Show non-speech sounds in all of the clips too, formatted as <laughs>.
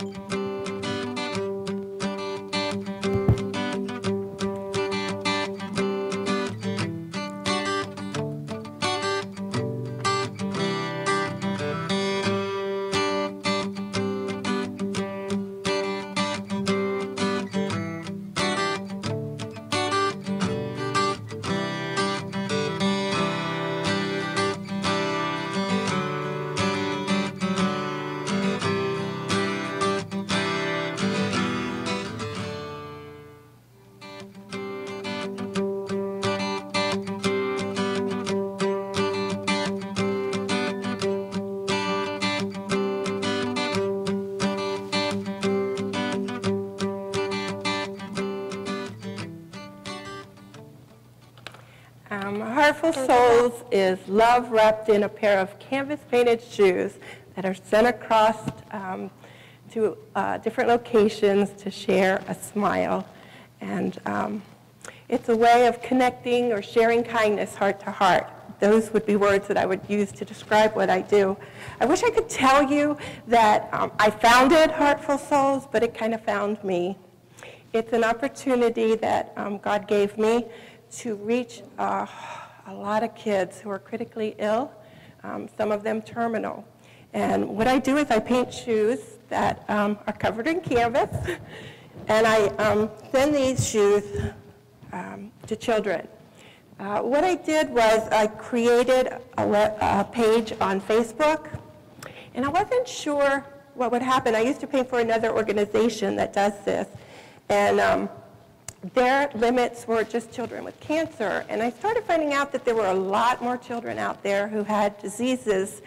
Um, Heartful Soles is love wrapped in a pair of canvas painted shoes that are sent across um, to uh, different locations to share a smile. And um, it's a way of connecting or sharing kindness heart to heart. Those would be words that I would use to describe what I do. I wish I could tell you that um, I founded Heartful Soles, but it kind of found me. It's an opportunity that um, God gave me to reach uh, a lot of kids who are critically ill, um, some of them terminal. And what I do is I paint shoes that um, are covered in canvas, <laughs> and I um, send these shoes um, to children. Uh, what I did was I created a, a page on Facebook, and I wasn't sure what would happen. I used to paint for another organization that does this, and um, their limits were just children with cancer. And I started finding out that there were a lot more children out there who had diseases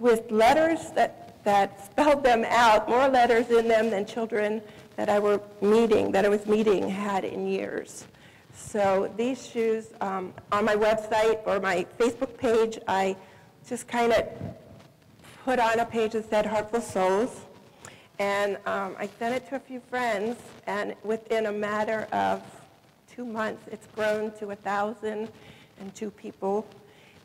with letters that, that spelled them out, more letters in them than children that I were meeting, that I was meeting had in years. So these shoes um, on my website or my Facebook page, I just kind of put on a page that said Heartful Soles. And um, I sent it to a few friends, and within a matter of two months, it's grown to 1,002 people.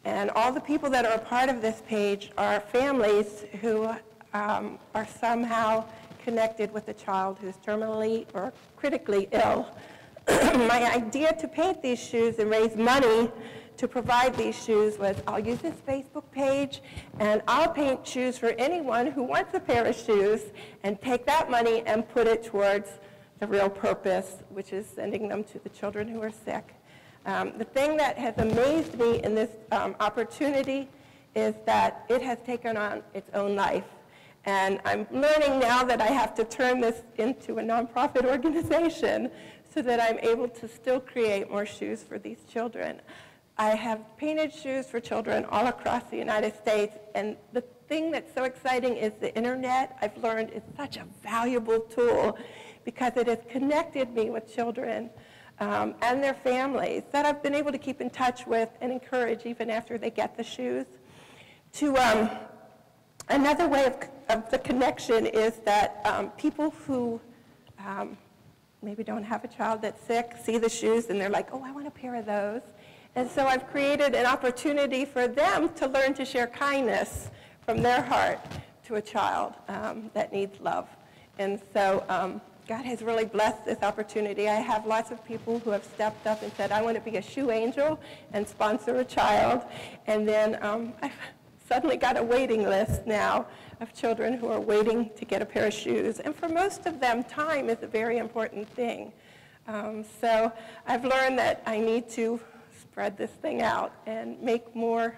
And all the people that are a part of this page are families who um, are somehow connected with a child who's terminally or critically ill. <coughs> My idea to paint these shoes and raise money to provide these shoes was I'll use this Facebook page and I'll paint shoes for anyone who wants a pair of shoes and take that money and put it towards the real purpose, which is sending them to the children who are sick. Um, the thing that has amazed me in this um, opportunity is that it has taken on its own life. And I'm learning now that I have to turn this into a nonprofit <laughs> organization so that I'm able to still create more shoes for these children. I have painted shoes for children all across the United States, and the thing that's so exciting is the internet, I've learned, is such a valuable tool because it has connected me with children um, and their families that I've been able to keep in touch with and encourage even after they get the shoes. To um, Another way of, of, the connection is that um, people who um, maybe don't have a child that's sick see the shoes and they're like, oh, I want a pair of those. And so I've created an opportunity for them to learn to share kindness from their heart to a child um, that needs love. And so um, God has really blessed this opportunity. I have lots of people who have stepped up and said, I want to be a shoe angel and sponsor a child. And then um, <laughs> I've suddenly got a waiting list now of children who are waiting to get a pair of shoes. And for most of them, time is a very important thing. Um, so I've learned that I need to spread this thing out and make more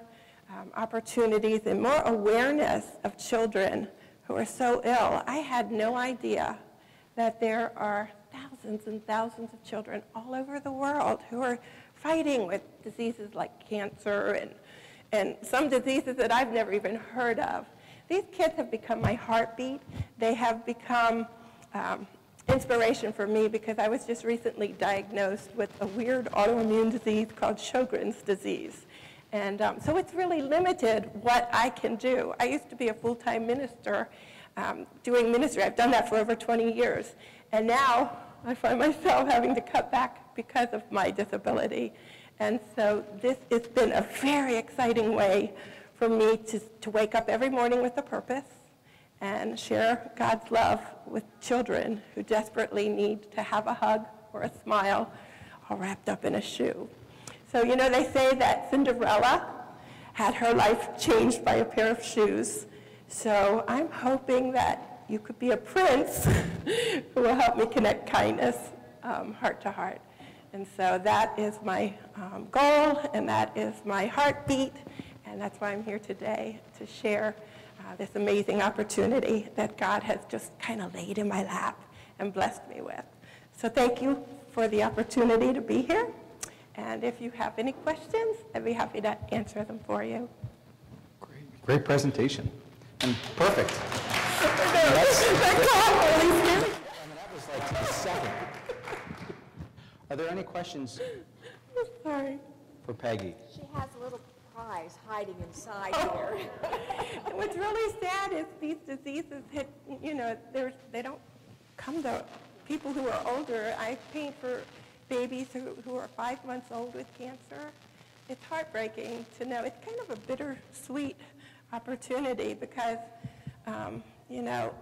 um, opportunities and more awareness of children who are so ill. I had no idea that there are thousands and thousands of children all over the world who are fighting with diseases like cancer and, and some diseases that I've never even heard of. These kids have become my heartbeat. They have become um, inspiration for me because I was just recently diagnosed with a weird autoimmune disease called Sjogren's disease. And um, so it's really limited what I can do. I used to be a full-time minister um, doing ministry. I've done that for over 20 years. And now I find myself having to cut back because of my disability. And so this has been a very exciting way for me to, to wake up every morning with a purpose and share God's love with children who desperately need to have a hug or a smile all wrapped up in a shoe. So, you know, they say that Cinderella had her life changed by a pair of shoes. So I'm hoping that you could be a prince <laughs> who will help me connect kindness um, heart to heart. And so that is my um, goal, and that is my heartbeat, and that's why I'm here today to share uh, this amazing opportunity that God has just kind of laid in my lap and blessed me with. So thank you for the opportunity to be here. And if you have any questions, I'd be happy to answer them for you. Great, great presentation. And perfect. That call really scared me. I mean, that was like to the second. Are there any questions Sorry. for Peggi? She has a little prize hiding inside here. <laughs> What's really sad is these diseases hit, you know, they don't come to people who are older. I paint for babies who, who are five months old with cancer. It's heartbreaking to know. It's kind of a bittersweet opportunity because, um, you know,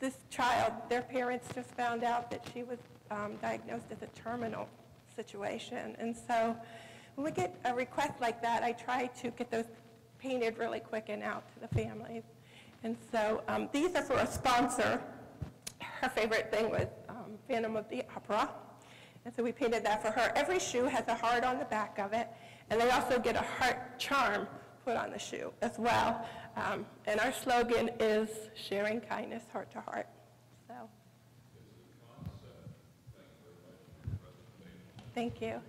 this child, their parents just found out that she was um, diagnosed as a terminal situation. And so when we get a request like that, I try to get those painted really quick and out to the families. And so um, these are for a sponsor. Her favorite thing was um, Phantom of the Opera. And so we painted that for her. Every shoe has a heart on the back of it, and they also get a heart charm put on the shoe as well. Um, and our slogan is sharing kindness heart to heart. So. Thank you.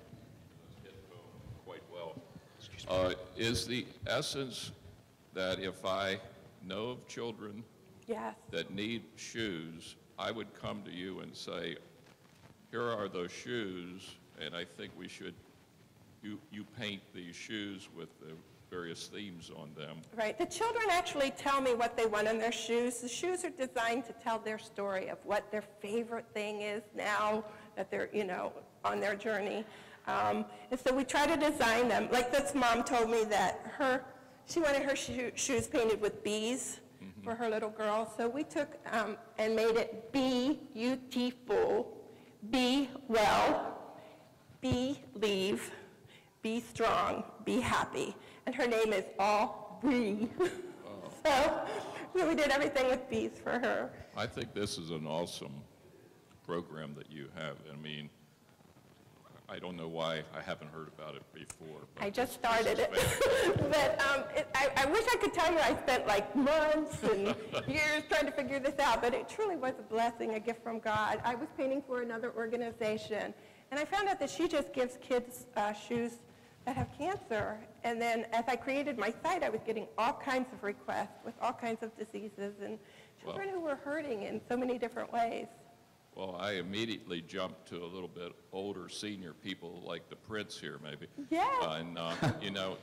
Uh, Is the essence that if I know of children Yes. that need shoes, I would come to you and say, here are those shoes, and I think we should, you, you paint these shoes with the various themes on them. Right. The children actually tell me what they want in their shoes. The shoes are designed to tell their story of what their favorite thing is now that they're, you know, on their journey. Um, and so we try to design them. Like this mom told me that her, she wanted her shoe, shoes painted with bees for her little girl. So we took um, and made it be beautiful, be well, be leave, be strong, be happy. And her name is All Bree. <laughs> so, so we did everything with bees for her. I think this is an awesome program that you have. I mean, I don't know why I haven't heard about it before. but I just started it. <laughs> but um, it, I, I wish I could tell you I spent like months and <laughs> years trying to figure this out, but it truly was a blessing, a gift from God. I was painting for another organization, and I found out that she just gives kids uh, shoes that have cancer. And then as I created my site, I was getting all kinds of requests with all kinds of diseases and children who were hurting in so many different ways. Well, I immediately jumped to a little bit older senior people like the prince here, maybe. Yes. And, uh, you know,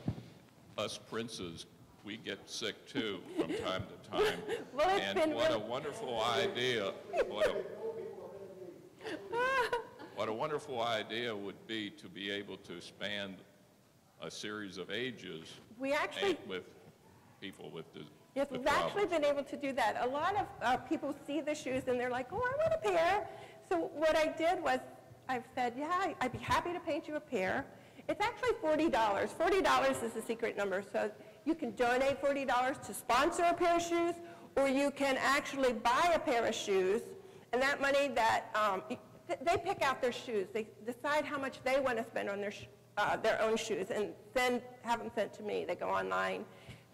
us princes, we get sick too from time to time. <laughs> Well, it's been And what a wonderful idea, what a, <laughs> what a wonderful idea would be to be able to span a series of ages We actually with people with the Yes, we've actually been able to do that. A lot of uh, people see the shoes and they're like, oh, I want a pair. So what I did was I've said, yeah, I'd be happy to paint you a pair. It's actually $40. $40 is the secret number. So you can donate $40 to sponsor a pair of shoes, or you can actually buy a pair of shoes, and that money that, um, th- they pick out their shoes. They decide how much they want to spend on their, sh- uh, their own shoes, and then have them sent to me. They go online,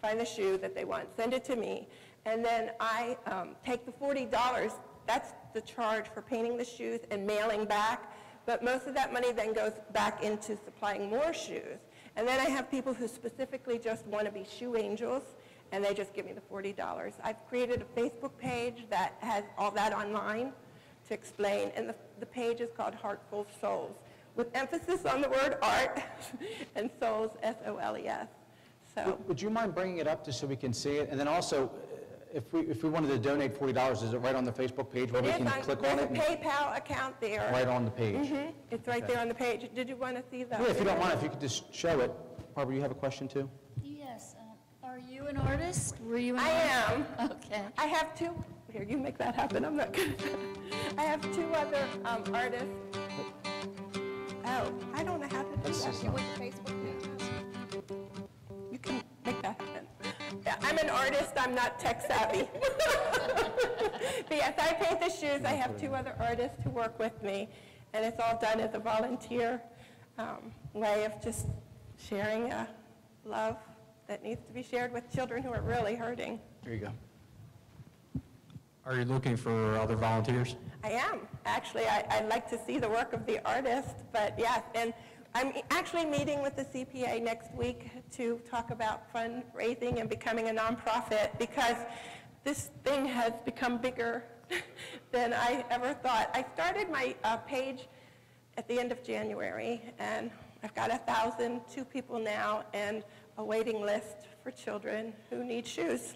find the shoe that they want, send it to me, and then I um, take the $40, that's the charge for painting the shoes and mailing back, but most of that money then goes back into supplying more shoes. And then I have people who specifically just want to be shoe angels, and they just give me the $40. I've created a Facebook page that has all that online to explain, and the, the page is called Heartful Soles, with emphasis on the word art <laughs> and soles, S-O-L-E-S. So. Would- Would you mind bringing it up just so we can see it? And then also, uh, if we, if we wanted to donate $40, is it right on the Facebook page where we It is can on- click on There's it? a PayPal account there. Right on the page? Mhm. It's right there on the page. Did you want to see that? Yeah, if you don't mind, if you could just show it. Barbara, you have a question too? Yes, uh, are Are you an artist? Were you an I artist? am. Okay. I have two, here, you make that happen, I'm not gonna. <laughs> I have two other um, artists. Oh, I don't know how to do That's that. just You not- went to Facebook I'm an artist, I'm not tech savvy. <laughs> But yes, I paint the shoes, I have two other artists who work with me, and it's all done as a volunteer um, way of just sharing a love that needs to be shared with children who are really hurting. There you go. Are you looking for other volunteers? I am, actually. I, I'd like to see the work of the artist, but yes, and I'm actually meeting with the CPA next week to talk about fundraising and becoming a nonprofit because this thing has become bigger <laughs> than I ever thought. I started my uh, page at the end of January, and I've got a thousand, two people now, and a waiting list for children who need shoes.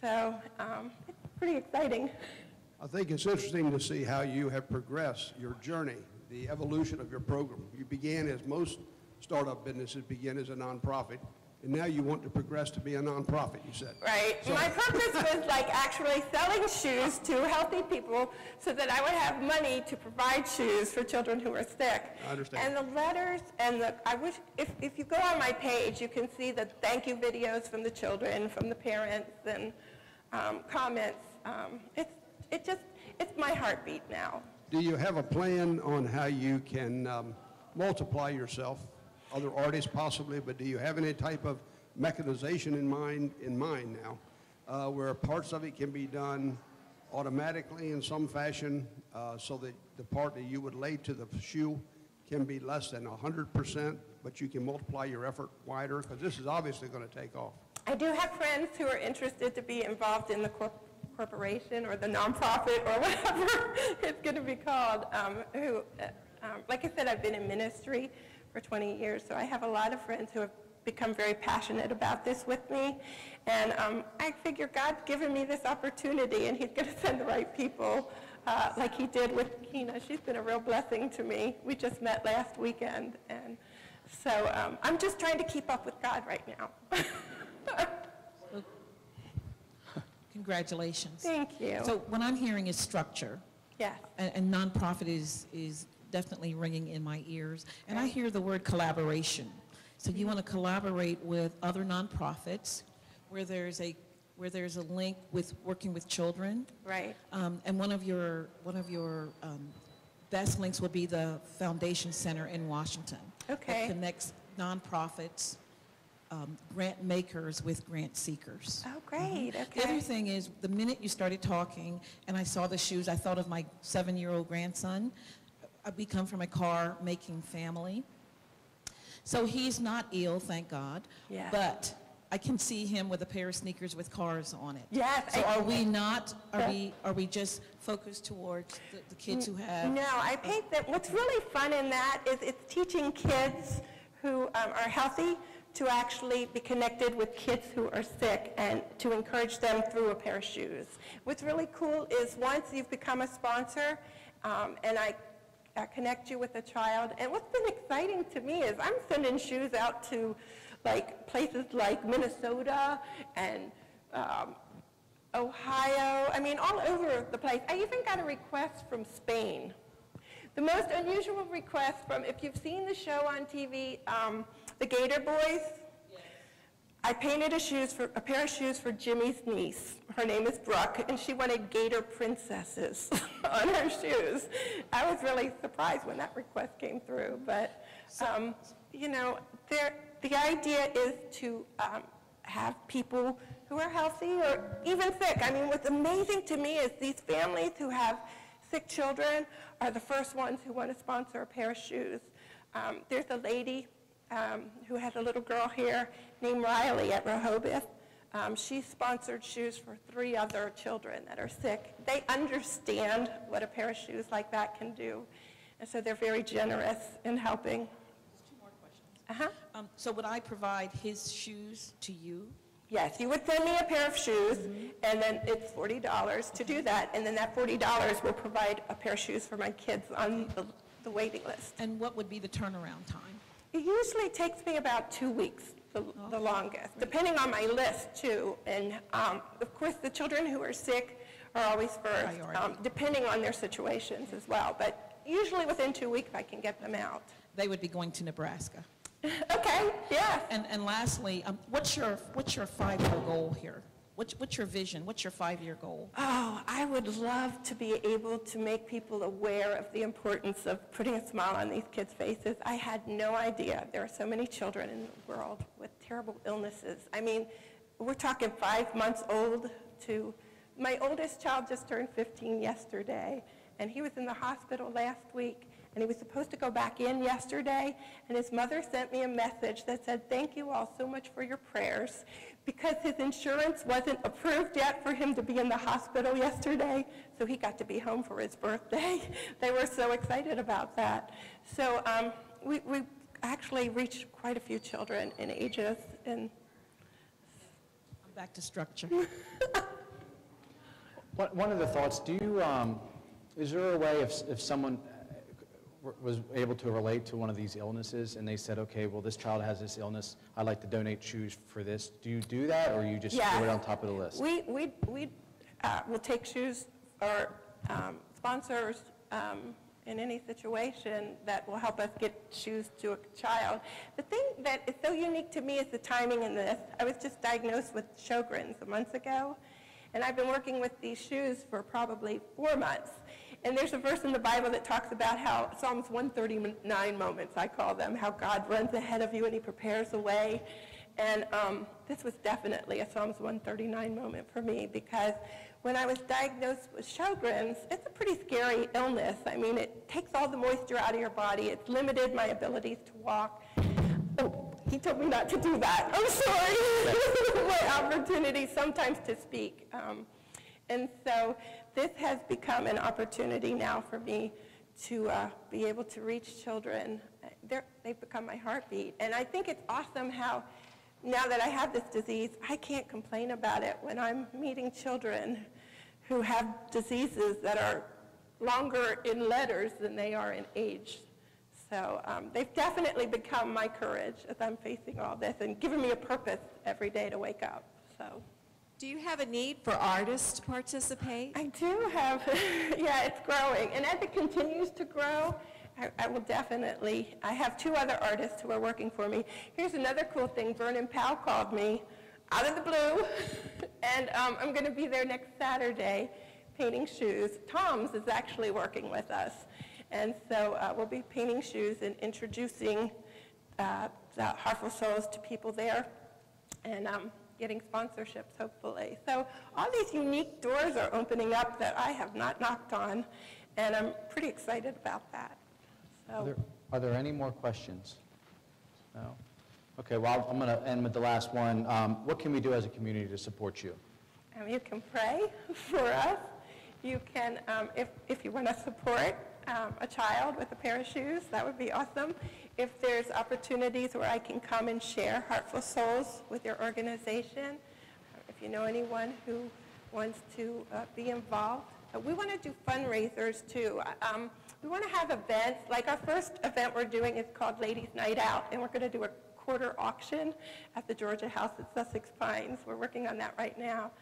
So um, it's pretty exciting. I think it's interesting to see how you have progressed, your journey, the evolution of your program. You began as most startup businesses begin as a nonprofit, and now you want to progress to be a nonprofit, you said. Right. My purpose was like actually selling shoes to healthy people so that I would have money to provide shoes for children who are sick. I understand. And the letters and the, I wish, if, if you go on my page, you can see the thank you videos from the children, from the parents, and um, comments. Um, It's, it just, it's my heartbeat now. Do you have a plan on how you can um, multiply yourself? Other artists possibly, but do you have any type of mechanization in mind, in mind now, uh, where parts of it can be done automatically in some fashion, uh, so that the part that you would lay to the shoe can be less than 100%, but you can multiply your effort wider? Because this is obviously going to take off. I do have friends who are interested to be involved in the corp- corporation or the nonprofit or <laughs> whatever it's going to be called, um, who, uh, um, like I said, I've been in ministry for 20 years, so I have a lot of friends who have become very passionate about this with me. And um, I figure God's given me this opportunity, and he's going <laughs> to send the right people, uh, like he did with Kina. She's been a real blessing to me. We just met last weekend, and so um, I'm just trying to keep up with God right now. <laughs> Congratulations. Thank you. So what I'm hearing is structure, Yes. and and nonprofit is, is definitely ringing in my ears. And I hear the word collaboration. So you want to collaborate with other nonprofits where there's a, where there's a link with working with children. Right. Um, And one of your, one of your um, best links will be the Foundation Center in Washington. Okay. That connects nonprofits, um, grant makers with grant seekers. Oh, great, The other thing is, the minute you started talking and I saw the shoes, I thought of my seven-year-old grandson. Uh, We come from a car-making family. So he's not ill, thank God. Yes. But I can see him with a pair of sneakers with cars on it. Yes, So are we not, are Yeah. we, are we just focused towards the- the kids who have? No, I paint them, what's really fun in that is it's teaching kids who um, are healthy to actually be connected with kids who are sick and to encourage them through a pair of shoes. What's really cool is once you've become a sponsor, um, and I connect you with a child, and what's been exciting to me is I'm sending shoes out to like places like Minnesota and um, Ohio, I mean, all over the place. I even got a request from Spain. The most unusual request from, if you've seen the show on TV, um, The Gator Boys, I painted a, shoes for, a pair of shoes for Jimmy's niece. Her name is Brooke, and she wanted gator princesses <laughs> on her shoes. I was really surprised when that request came through, but, um, you know, there, the idea is to um, have people who are healthy or even sick. I mean, what's amazing to me is these families who have sick children are the first ones who want to sponsor a pair of shoes. Um, there's a lady um, who has a little girl here named Riley at Rehoboth. Um, she sponsored shoes for three other children that are sick. They understand what a pair of shoes like that can do, and so they're very generous in helping. Two more questions. Uh-huh. Um, So would I provide his shoes to you? Yes, you would send me a pair of shoes, and then it's $40 to do that, and then that $40 will provide a pair of shoes for my kids on the, the waiting list. And what would be the turnaround time? It usually takes me about two weeks. the the longest, depending on my list, too. And, um, of course, the children who are sick are always first, um, depending on their situations as well. But usually within two weeks, I can get them out. They would be going to Nebraska. <laughs> Okay, yeah. And, and lastly, um, what's your, what's your five-year goal here? What's, what's your vision? What's your five-year goal? Oh, I would love to be able to make people aware of the importance of putting a smile on these kids' faces. I had no idea there are so many children in the world with terrible illnesses. I mean, we're talking five months old to, my oldest child just turned 15 yesterday, and he was in the hospital last week, and he was supposed to go back in yesterday, and his mother sent me a message that said, "Thank you all so much for your prayers." Because his insurance wasn't approved yet for him to be in the hospital yesterday, so he got to be home for his birthday. <laughs> They were so excited about that. So um, we we actually reached quite a few children in ages, and I'm back to structure. <laughs> One one of the thoughts, do you, um, is there a way if, if someone was able to relate to one of these illnesses and they said, okay, well, this child has this illness, I'd like to donate shoes for this, do you do that or you just throw it on top of the list? We, we, we uh, will take shoes or um, sponsors um, in any situation that will help us get shoes to a child. The thing that is so unique to me is the timing in this. I was just diagnosed with Sjogren's a month ago, and I've been working with these shoes for probably four months. And there's a verse in the Bible that talks about how Psalms 139 moments, I call them, how God runs ahead of you and he prepares a way. And um, this was definitely a Psalms 139 moment for me because when I was diagnosed with Sjogren's, it's a pretty scary illness. I mean, it takes all the moisture out of your body. It's limited my abilities to walk. Oh, he told me not to do that. I'm sorry. <laughs> my opportunity sometimes to speak. Um, and so this has become an opportunity now for me to uh, be able to reach children. They're, they've become my heartbeat. And I think it's awesome how now that I have this disease, I can't complain about it when I'm meeting children who have diseases that are longer in letters than they are in age. So um, they've definitely become my courage as I'm facing all this and given me a purpose every day to wake up. So. Do you have a need for artists to participate? I do have, <laughs> yeah, it's growing. And as it continues to grow, I, I will definitely, I have two other artists who are working for me. Here's another cool thing. Vernon Powell called me out of the blue, <laughs> and um, I'm going to be there next Saturday painting shoes. Tom's is actually working with us. And so uh, we'll be painting shoes and introducing uh, the Heartful Soles to people there. And um, getting sponsorships, hopefully. So all these unique doors are opening up that I have not knocked on, and I'm pretty excited about that. Are So, there- Are there any more questions? No? Okay, well, I'm going to end with the last one. Um, What can we do as a community to support you? um, you can pray <laughs> for us. You can, um, if, if you want to support um, a child with a pair of shoes, that would be awesome. If there's opportunities where I can come and share Heartful Soles with your organization, if you know anyone who wants to uh, be involved. Uh, We want to do fundraisers too. Uh, um, We want to have events, like our first event we're doing is called Ladies Night Out, and we're going to do a quarter auction at the Georgia House at Sussex Pines. We're working on that right now.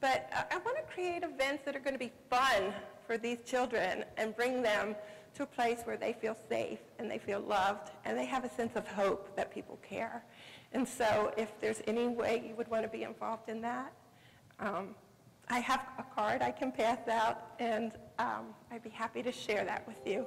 But I want to create events that are going to be fun for these children and bring them to a place where they feel safe and they feel loved and they have a sense of hope that people care. And so if there's any way you would want to be involved in that, um, I have a card I can pass out, and um, I'd be happy to share that with you.